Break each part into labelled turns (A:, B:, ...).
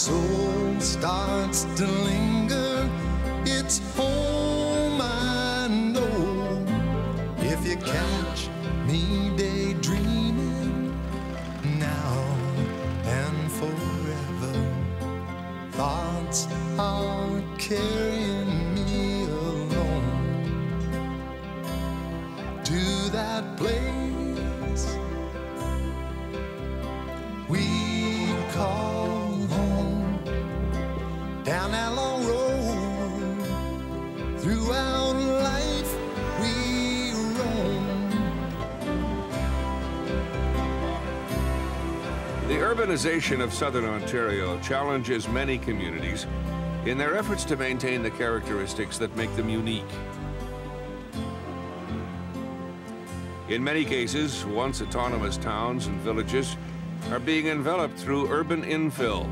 A: soul starts to linger, it's home I know. If you catch me daydreaming now and forever, thoughts are carrying me along to that place
B: The urbanization of southern Ontario challenges many communities in their efforts to maintain the characteristics that make them unique. In many cases, once autonomous towns and villages are being enveloped through urban infill,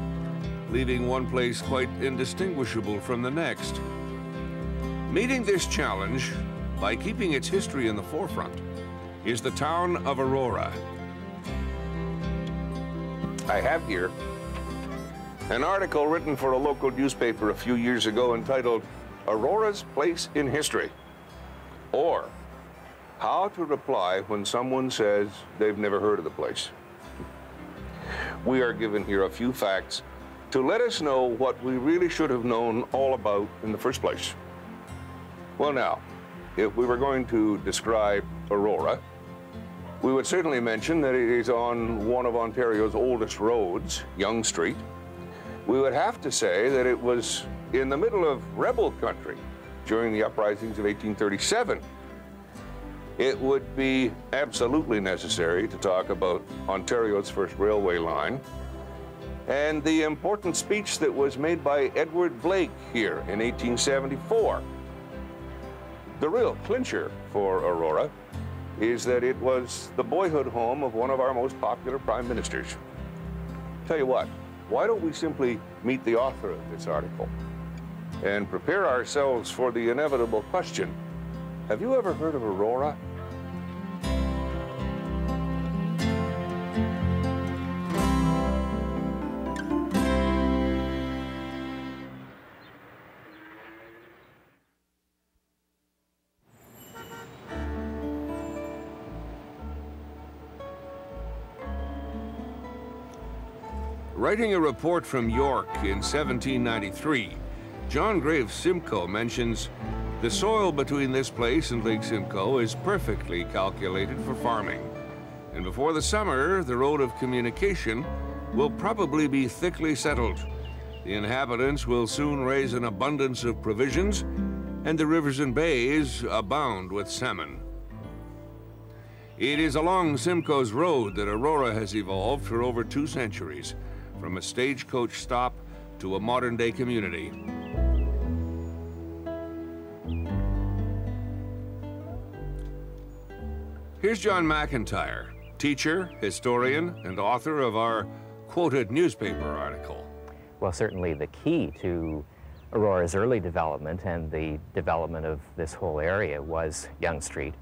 B: leaving one place quite indistinguishable from the next. Meeting this challenge by keeping its history in the forefront is the town of Aurora. I have here an article written for a local newspaper a few years ago entitled Aurora's Place in History, or How to Reply When Someone Says They've Never Heard of the Place. We are given here a few facts to let us know what we really should have known all about in the first place. Well, now, if we were going to describe Aurora, we would certainly mention that it is on one of Ontario's oldest roads, Yonge Street. We would have to say that it was in the middle of rebel country during the uprisings of 1837. It would be absolutely necessary to talk about Ontario's first railway line and the important speech that was made by Edward Blake here in 1874. The real clincher for Aurora is that it was the boyhood home of one of our most popular prime ministers. Tell you what, why don't we simply meet the author of this article and prepare ourselves for the inevitable question Have you ever heard of Aurora? Writing a report from York in 1793, John Graves Simcoe mentions the soil between this place and Lake Simcoe is perfectly calculated for farming. And before the summer, the road of communication will probably be thickly settled. The inhabitants will soon raise an abundance of provisions, and the rivers and bays abound with salmon. It is along Simcoe's road that Aurora has evolved for over two centuries from a stagecoach stop to a modern day community. Here's John McIntyre, teacher, historian, and author of our quoted newspaper article.
C: Well, certainly the key to Aurora's early development and the development of this whole area was Yonge Street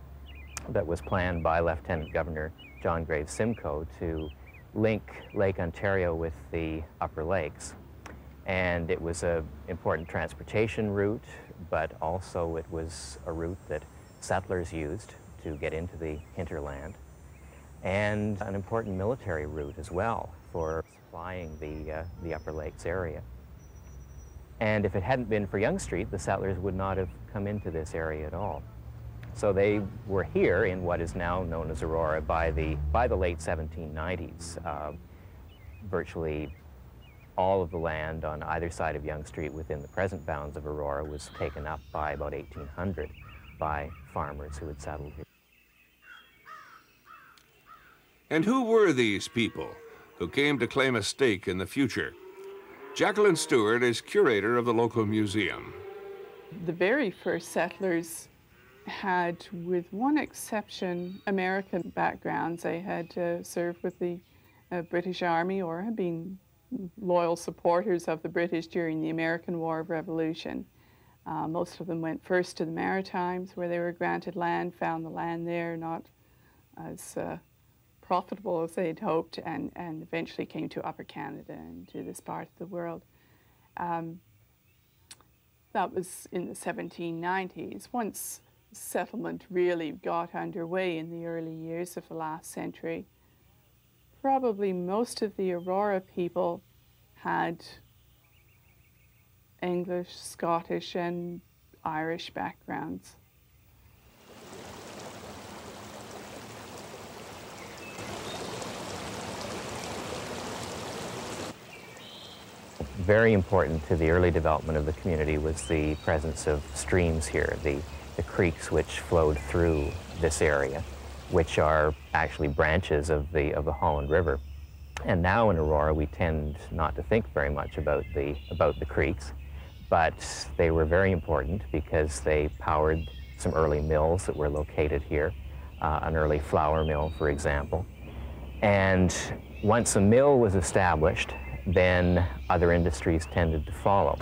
C: that was planned by Lieutenant Governor John Graves Simcoe to link Lake Ontario with the Upper Lakes. And it was an important transportation route, but also it was a route that settlers used to get into the hinterland, and an important military route as well for supplying the, uh, the Upper Lakes area. And if it hadn't been for Yonge Street, the settlers would not have come into this area at all. So they were here in what is now known as Aurora by the, by the late 1790s. Uh, virtually all of the land on either side of Yonge Street within the present bounds of Aurora was taken up by about 1800 by farmers who had settled here.
B: And who were these people who came to claim a stake in the future? Jacqueline Stewart is curator of the local museum.
D: The very first settlers had, with one exception, American backgrounds. They had uh, served with the uh, British Army or had been loyal supporters of the British during the American War of Revolution. Uh, most of them went first to the Maritimes where they were granted land, found the land there not as uh, profitable as they'd hoped and, and eventually came to Upper Canada and to this part of the world. Um, that was in the 1790s. Once settlement really got underway in the early years of the last century, probably most of the Aurora people had English, Scottish, and Irish backgrounds.
C: Very important to the early development of the community was the presence of streams here, the, the creeks which flowed through this area, which are actually branches of the, of the Holland River. And now in Aurora, we tend not to think very much about the, about the creeks, but they were very important because they powered some early mills that were located here, uh, an early flour mill, for example. And once a mill was established, then other industries tended to follow.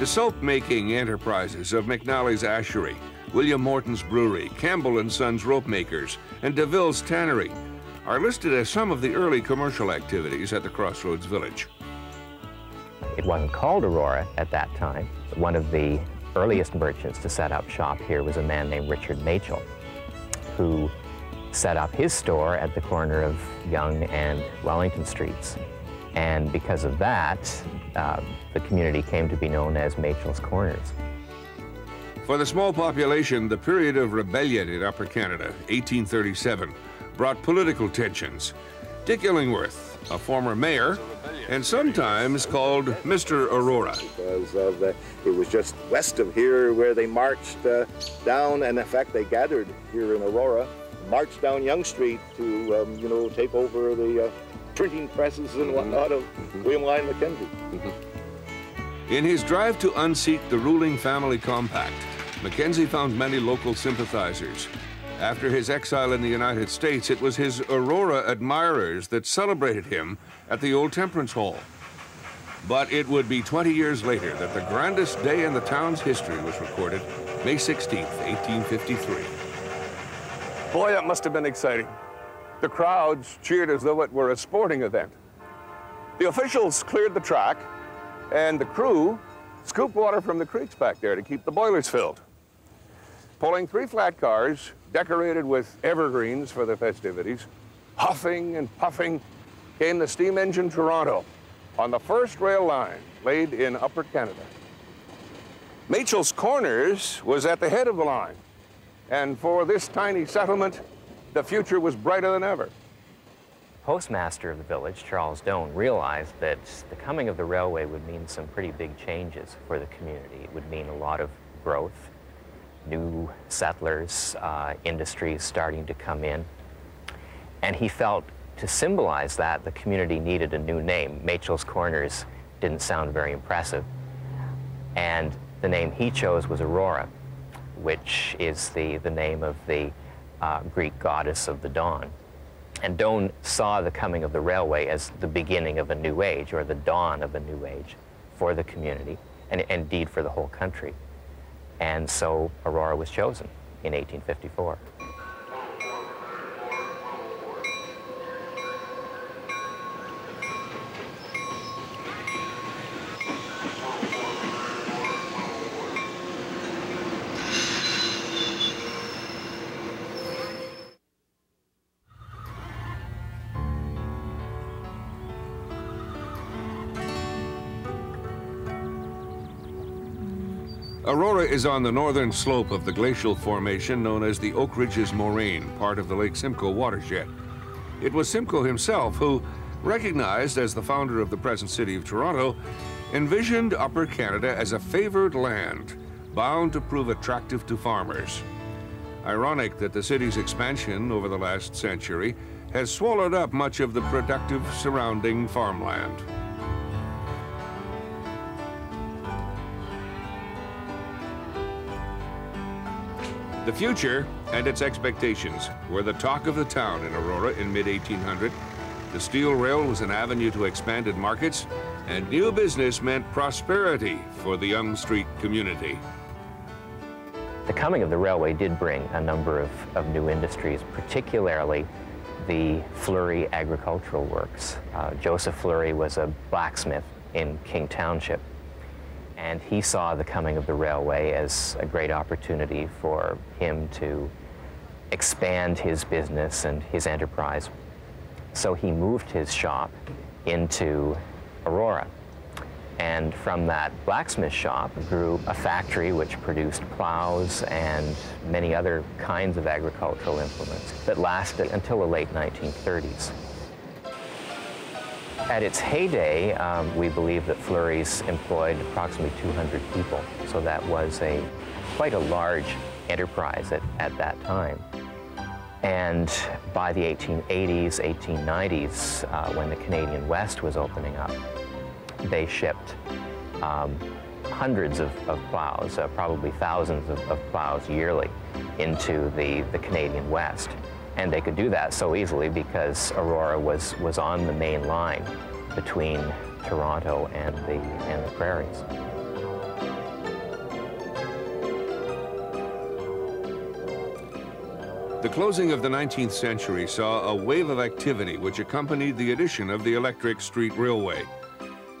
B: The soap-making enterprises of McNally's Ashery, William Morton's Brewery, Campbell & Sons Rope Makers, and DeVille's Tannery are listed as some of the early commercial activities at the Crossroads Village.
C: It wasn't called Aurora at that time. One of the earliest merchants to set up shop here was a man named Richard Machell, who set up his store at the corner of Yonge and Wellington Streets. And because of that, uh, the community came to be known as Machell's Corners.
B: For the small population, the period of rebellion in Upper Canada, 1837, brought political tensions. Dick Illingworth, a former mayor, and sometimes called Mr. Aurora.
E: Because of the, it was just west of here where they marched uh, down, and in fact they gathered here in Aurora marched down Yonge Street to, um, you know, take over the uh, printing presses and whatnot of William Lyon Mackenzie. Mm-hmm.
B: In his drive to unseat the ruling family compact, Mackenzie found many local sympathizers. After his exile in the United States, it was his Aurora admirers that celebrated him at the Old Temperance Hall. But it would be 20 years later that the grandest day in the town's history was recorded, May 16, 1853.
F: Boy, that must have been exciting. The crowds cheered as though it were a sporting event. The officials cleared the track, and the crew scooped water from the creeks back there to keep the boilers filled. Pulling three flat cars, decorated with evergreens for the festivities, huffing and puffing, came the steam engine Toronto on the first rail line laid in Upper Canada. Machell's Corners was at the head of the line, and for this tiny settlement, the future was brighter than ever.
C: Postmaster of the village, Charles Doan, realized that the coming of the railway would mean some pretty big changes for the community. It would mean a lot of growth, new settlers, uh, industries starting to come in. And he felt to symbolize that, the community needed a new name. Machell's Corners didn't sound very impressive. And the name he chose was Aurora which is the, the name of the uh, Greek goddess of the dawn. And Doan saw the coming of the railway as the beginning of a new age, or the dawn of a new age for the community, and indeed for the whole country. And so Aurora was chosen in 1854.
B: Is on the northern slope of the glacial formation known as the Oak Ridges Moraine, part of the Lake Simcoe watershed. It was Simcoe himself who, recognized as the founder of the present city of Toronto, envisioned Upper Canada as a favored land, bound to prove attractive to farmers. Ironic that the city's expansion over the last century has swallowed up much of the productive surrounding farmland. The future and its expectations were the talk of the town in Aurora in mid-1800. The steel rail was an avenue to expanded markets, and new business meant prosperity for the Yonge Street community.
C: The coming of the railway did bring a number of, of new industries, particularly the Fleury Agricultural Works. Uh, Joseph Fleury was a blacksmith in King Township, and he saw the coming of the railway as a great opportunity for him to expand his business and his enterprise. So he moved his shop into Aurora. And from that blacksmith shop grew a factory which produced plows and many other kinds of agricultural implements that lasted until the late 1930s. At its heyday, um, we believe that Fleury's employed approximately 200 people, so that was a quite a large enterprise at, at that time. And by the 1880s, 1890s, uh, when the Canadian West was opening up, they shipped um, hundreds of, of plows, uh, probably thousands of, of, plows yearly into the, the Canadian West. And they could do that so easily because Aurora was, was on the main line between Toronto and the, and the prairies.
B: The closing of the 19th century saw a wave of activity which accompanied the addition of the electric street railway.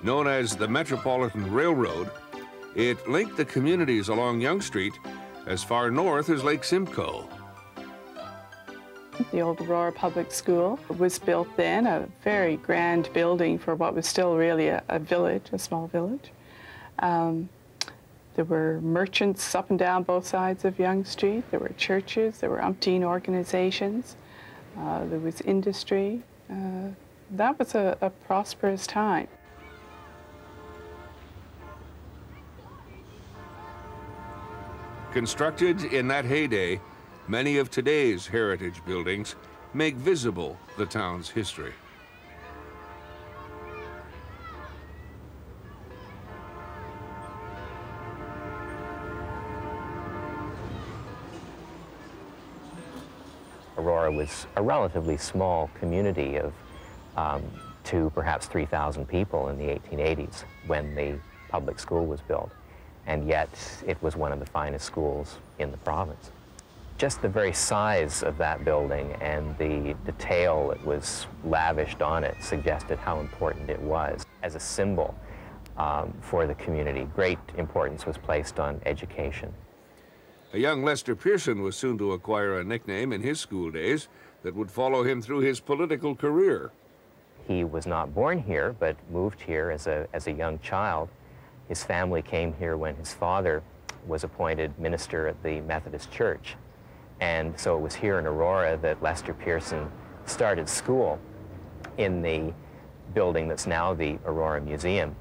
B: Known as the Metropolitan Railroad, it linked the communities along Yonge Street as far north as Lake Simcoe.
D: The old Aurora Public School was built then, a very grand building for what was still really a, a village, a small village. Um, there were merchants up and down both sides of Yonge Street. There were churches. There were umpteen organizations. Uh, there was industry. Uh, that was a, a prosperous time.
B: Constructed in that heyday, many of today's heritage buildings make visible the town's history.
C: Aurora was a relatively small community of um, two, perhaps 3,000 people in the 1880s when the public school was built. And yet it was one of the finest schools in the province. Just the very size of that building and the detail that was lavished on it suggested how important it was as a symbol um, for the community. Great importance was placed on education.
B: A young Lester Pearson was soon to acquire a nickname in his school days that would follow him through his political career.
C: He was not born here, but moved here as a, as a young child. His family came here when his father was appointed minister at the Methodist Church. And so it was here in Aurora that Lester Pearson started school in the building that's now the Aurora Museum.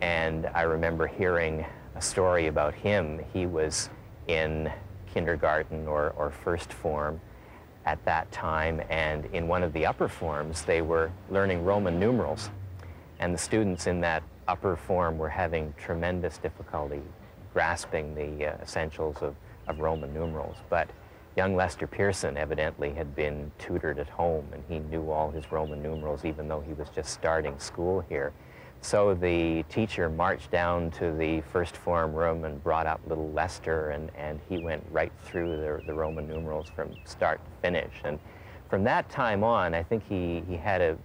C: And I remember hearing a story about him. He was in kindergarten or, or first form at that time, and in one of the upper forms, they were learning Roman numerals. And the students in that upper form were having tremendous difficulty grasping the uh, essentials of, of Roman numerals. But young Lester Pearson evidently had been tutored at home, and he knew all his Roman numerals, even though he was just starting school here. So the teacher marched down to the first form room and brought up little Lester, and, and he went right through the, the Roman numerals from start to finish. And from that time on, I think he, he had a,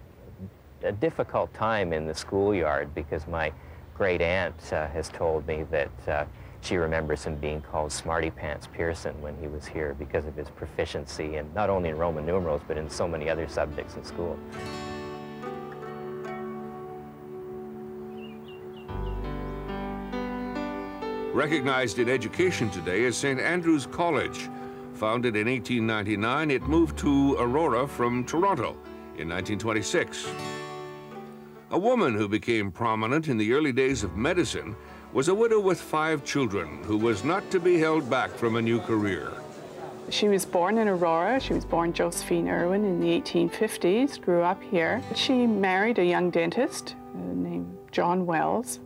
C: a difficult time in the schoolyard because my great aunt uh, has told me that uh, she remembers him being called Smarty Pants Pearson when he was here because of his proficiency, and not only in Roman numerals, but in so many other subjects in school.
B: Recognized in education today as St. Andrew's College. Founded in 1899, it moved to Aurora from Toronto in 1926. A woman who became prominent in the early days of medicine was a widow with five children who was not to be held back from a new career.
D: She was born in Aurora. She was born Josephine Irwin in the 1850s, grew up here. She married a young dentist uh, named John Wells.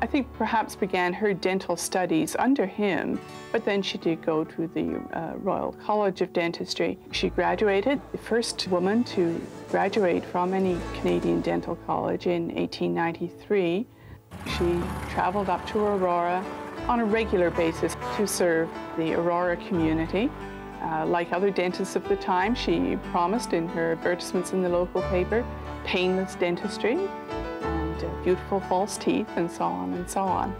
D: I think perhaps began her dental studies under him, but then she did go to the uh, Royal College of Dentistry. She graduated, the first woman to graduate from any Canadian dental college in 1893. She traveled up to Aurora, on a regular basis to serve the Aurora community. Uh, like other dentists of the time, she promised in her advertisements in the local paper painless dentistry and uh, beautiful false teeth and so on and so on.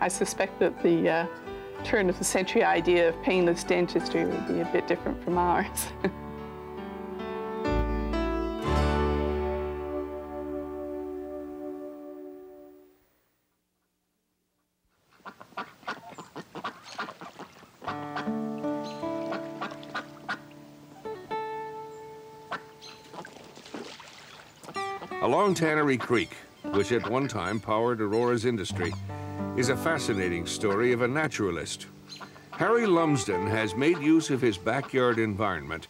D: I suspect that the uh, turn of the century idea of painless dentistry would be a bit different from ours.
B: Along Tannery Creek, which at one time powered Aurora's industry, is a fascinating story of a naturalist. Harry Lumsden has made use of his backyard environment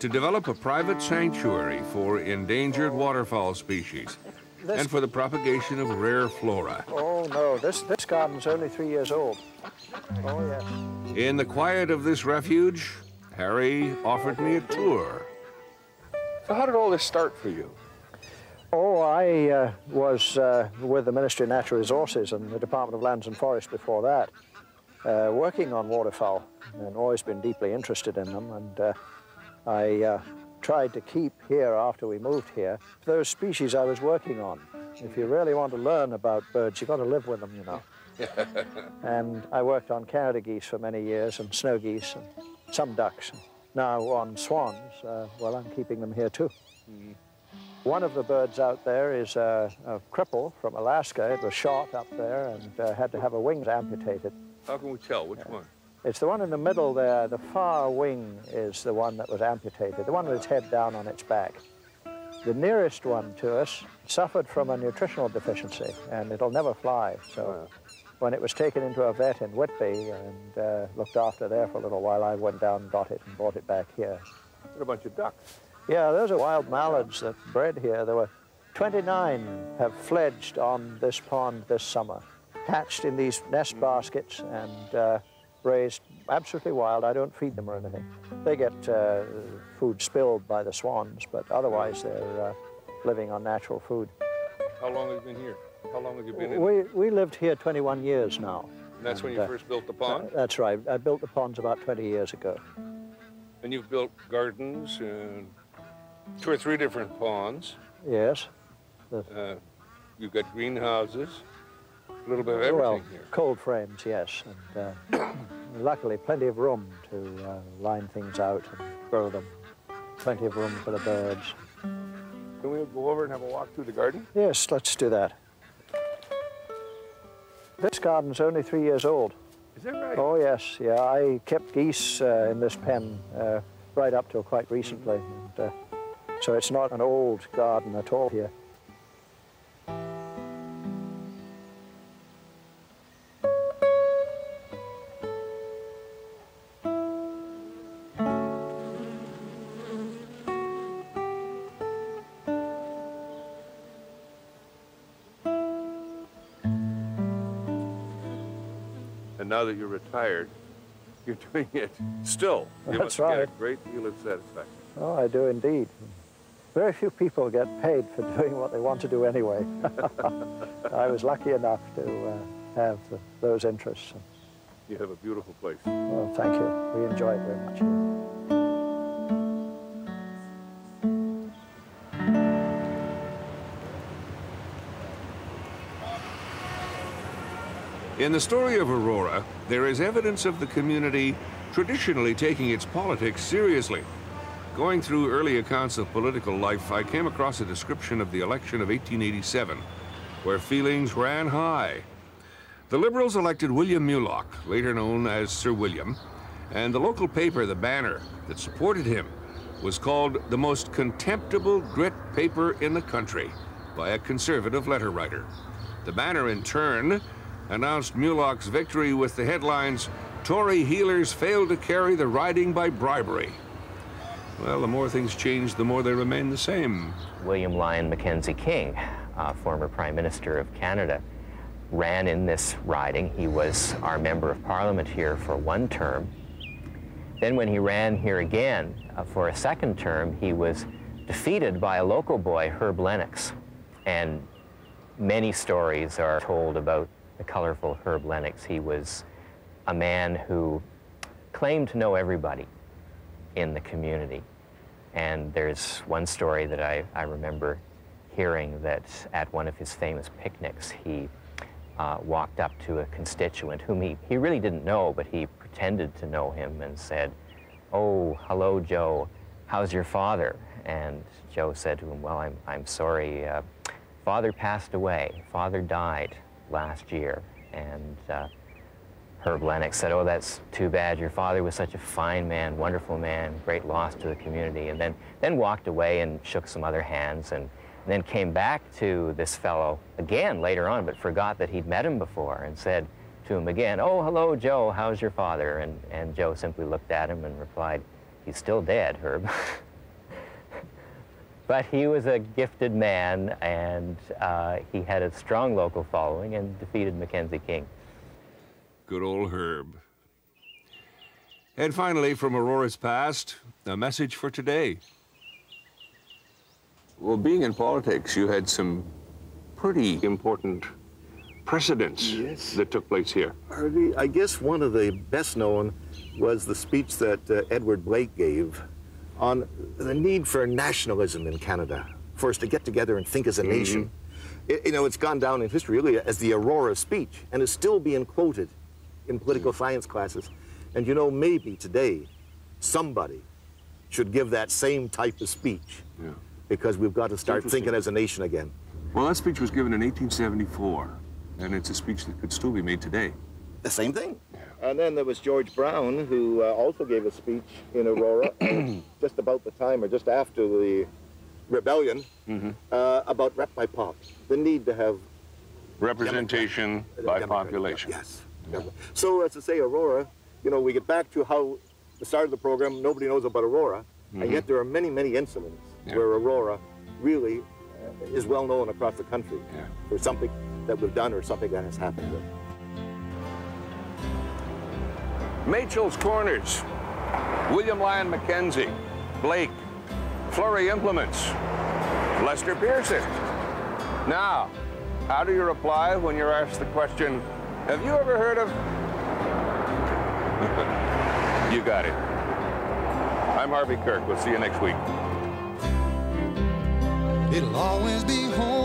B: to develop a private sanctuary for endangered waterfowl species and for the propagation of rare flora.
G: Oh no, this, this garden's only three years old. Oh yes.
B: In the quiet of this refuge, Harry offered me a tour. So how did all this start for you?
G: Oh, I uh, was uh, with the Ministry of Natural Resources and the Department of Lands and Forests before that, uh, working on waterfowl, and always been deeply interested in them. And uh, I uh, tried to keep here after we moved here those species I was working on. If you really want to learn about birds, you've got to live with them, you know. and I worked on Canada geese for many years and snow geese and some ducks. Now on swans, uh, well, I'm keeping them here too. Mm. One of the birds out there is a, a, cripple from Alaska. It was shot up there and uh, had to have a wing amputated.
B: How can we tell? Which one?
G: It's the one in the middle there. The far wing is the one that was amputated, the one with its head down on its back. The nearest one to us suffered from a nutritional deficiency, and it'll never fly. So when it was taken into a vet in Whitby and uh, looked after there for a little while, I went down and got it and brought it back here.
B: What a bunch of ducks.
G: Yeah, those are wild mallards that bred here. There were 29 have fledged on this pond this summer, hatched in these nest baskets and uh, raised absolutely wild. I don't feed them or anything. They get uh, food spilled by the swans, but otherwise they're uh, living on natural food.
B: How long have you been here? How long have you been in
G: We, we lived here 21 years now.
B: And that's and, when you uh, first built the pond?
G: that's right. I built the ponds about 20 years ago.
B: And you've built gardens and two or three different ponds.
G: Yes.
B: Uh, you've got greenhouses, a little bit of everything
G: well,
B: here.
G: cold frames, yes. And uh, luckily, plenty of room to uh, line things out and grow them. Plenty of room for the birds.
B: Can we go over and have a walk through the garden?
G: Yes, let's do that. This garden's only three years old.
B: Is that right?
G: Oh, yes. Yeah, I kept geese uh, in this pen uh, right up till quite recently. Mm -hmm. and, uh, so it's not an old garden at all here.
B: And now that you're retired, you're doing it still. You
G: That's
B: must
G: right.
B: get a great deal of satisfaction.
G: Oh, I do indeed. Very few people get paid for doing what they want to do anyway. I was lucky enough to uh, have the, those interests.
B: You have a beautiful place.
G: Well, thank you. We enjoy it very much.
B: In the story of Aurora, there is evidence of the community traditionally taking its politics seriously. Going through early accounts of political life, I came across a description of the election of 1887, where feelings ran high. The Liberals elected William Mulock, later known as Sir William, and the local paper, The Banner, that supported him was called the most contemptible grit paper in the country by a conservative letter writer. The Banner, in turn, announced Mulock's victory with the headlines, Tory heelers failed to carry the riding by bribery. Well, the more things change, the more they remain the same.
C: William Lyon Mackenzie King, uh, former Prime Minister of Canada, ran in this riding. He was our Member of Parliament here for one term. Then when he ran here again uh, for a second term, he was defeated by a local boy, Herb Lennox. And many stories are told about the colorful Herb Lennox. He was a man who claimed to know everybody in the community. And there's one story that I, I remember hearing that at one of his famous picnics, he uh, walked up to a constituent whom he, he really didn't know, but he pretended to know him and said, oh, hello, Joe, how's your father? And Joe said to him, well, I'm, I'm sorry, uh, father passed away. Father died last year. And uh, Herb Lennox said, oh, that's too bad. Your father was such a fine man, wonderful man, great loss to the community. And then, then walked away and shook some other hands and, and then came back to this fellow again later on, but forgot that he'd met him before and said to him again, oh, hello, Joe, how's your father? And, and Joe simply looked at him and replied, he's still dead, Herb. but he was a gifted man and uh, he had a strong local following and defeated Mackenzie King.
B: Good old Herb. And finally, from Aurora's past, a message for today. Well, being in politics, you had some pretty important precedents
E: Yes.
B: that took place here.
E: Harvey, I guess one of the best known was the speech that uh, Edward Blake gave on the need for nationalism in Canada, for us to get together and think as a nation. It- you know, it's gone down in history really as the Aurora speech and is still being quoted in political science classes. And you know, maybe today somebody should give that same type of speech
B: Yeah.
E: because we've got to start thinking as a nation again.
B: Well, that speech was given in 1874, and it's a speech that could still be made today.
E: The same thing. And then there was George Brown, who uh, also gave a speech in Aurora just about the time or just after the rebellion uh, about rep by pop, the need to have
B: Representation by
E: Democrat-
B: population.
E: Yes. So as I say, Aurora, you know, we get back to how the start of the program, nobody knows about Aurora, and yet there are many, many incidents
B: Yeah.
E: where Aurora really uh, is well known across the country
B: Yeah.
E: for something that we've done or something that has happened.
B: Machell's Corners, William Lyon Mackenzie, Blake, Fleury Implements, Lester Pearson. Now, how do you reply when you're asked the question, have you ever heard of? you got it. I'm Harvey Kirk. We'll see you next week.
A: It'll always be home, home.